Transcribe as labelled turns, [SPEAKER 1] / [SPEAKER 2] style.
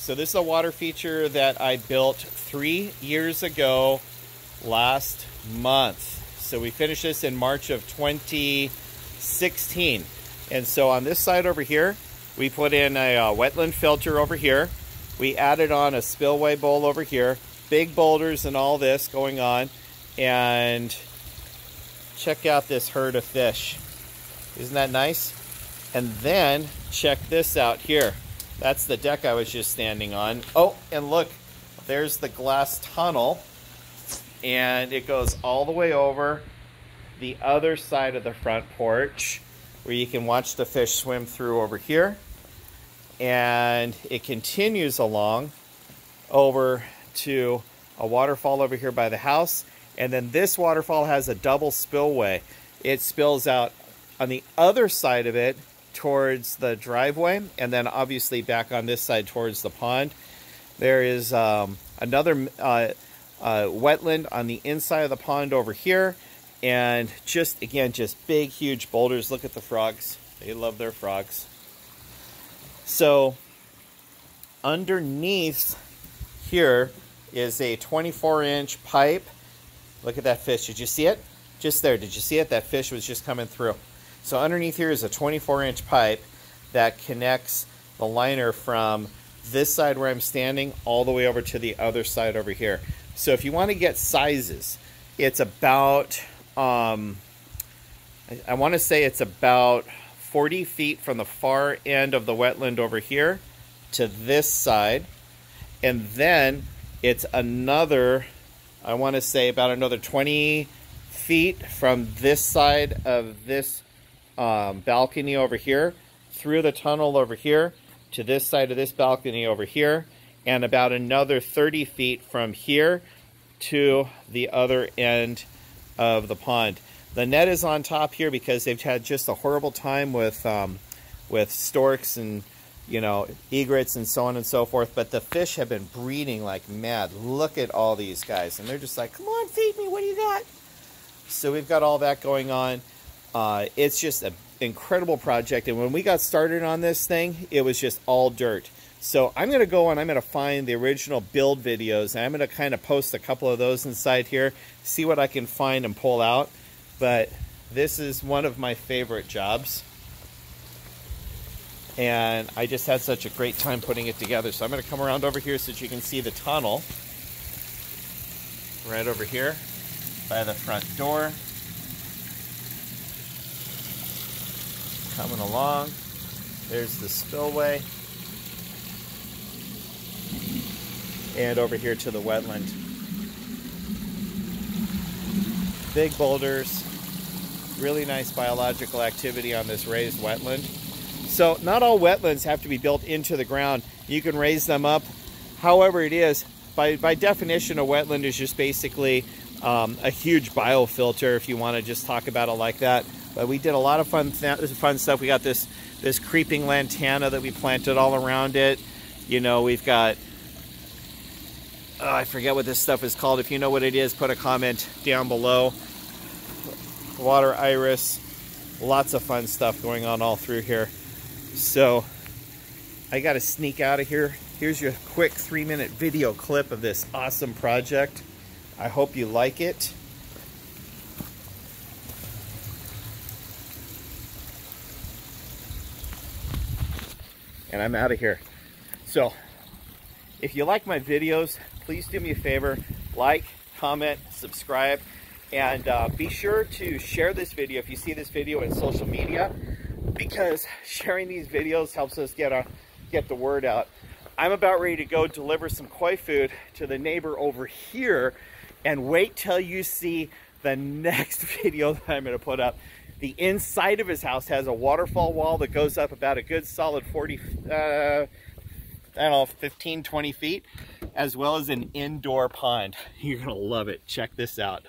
[SPEAKER 1] So this is a water feature that I built three years ago last month. So we finished this in March of 2016. And so on this side over here, we put in a uh, wetland filter over here. We added on a spillway bowl over here. Big boulders and all this going on. And check out this herd of fish. Isn't that nice? And then check this out here. That's the deck I was just standing on. Oh, and look, there's the glass tunnel and it goes all the way over the other side of the front porch where you can watch the fish swim through over here. And it continues along over to a waterfall over here by the house. And then this waterfall has a double spillway. It spills out on the other side of it towards the driveway and then obviously back on this side towards the pond there is um, another uh, uh, wetland on the inside of the pond over here. And just, again, just big, huge boulders. Look at the frogs. They love their frogs. So underneath here is a 24 inch pipe. Look at that fish. Did you see it? Just there. Did you see it? That fish was just coming through. So underneath here is a 24 inch pipe that connects the liner from this side where I'm standing all the way over to the other side over here. So if you want to get sizes, it's about, um, I, I want to say it's about 40 feet from the far end of the wetland over here to this side. And then it's another, I want to say about another 20 feet from this side of this um, balcony over here through the tunnel over here to this side of this balcony over here and about another 30 feet from here to the other end of the pond. The net is on top here because they've had just a horrible time with um, with storks and you know egrets and so on and so forth. But the fish have been breeding like mad. Look at all these guys, and they're just like, "Come on, feed me. What do you got?" So we've got all that going on. Uh, it's just an incredible project, and when we got started on this thing, it was just all dirt. So I'm going to go and I'm going to find the original build videos and I'm going to kind of post a couple of those inside here, see what I can find and pull out. But this is one of my favorite jobs. And I just had such a great time putting it together. So I'm going to come around over here so that you can see the tunnel. Right over here by the front door. Coming along. There's the spillway. and over here to the wetland. Big boulders, really nice biological activity on this raised wetland. So not all wetlands have to be built into the ground. You can raise them up however it is. By, by definition, a wetland is just basically um, a huge biofilter if you want to just talk about it like that. But we did a lot of fun fun stuff. We got this this creeping lantana that we planted all around it. You know, we've got oh, I forget what this stuff is called. If you know what it is, put a comment down below. Water iris, lots of fun stuff going on all through here. So I got to sneak out of here. Here's your quick three minute video clip of this awesome project. I hope you like it. And I'm out of here. So if you like my videos, please do me a favor, like, comment, subscribe, and uh, be sure to share this video if you see this video in social media because sharing these videos helps us get, our, get the word out. I'm about ready to go deliver some koi food to the neighbor over here and wait till you see the next video that I'm to put up. The inside of his house has a waterfall wall that goes up about a good solid 40, uh, I don't know, 15, 20 feet, as well as an indoor pond. You're gonna love it. Check this out.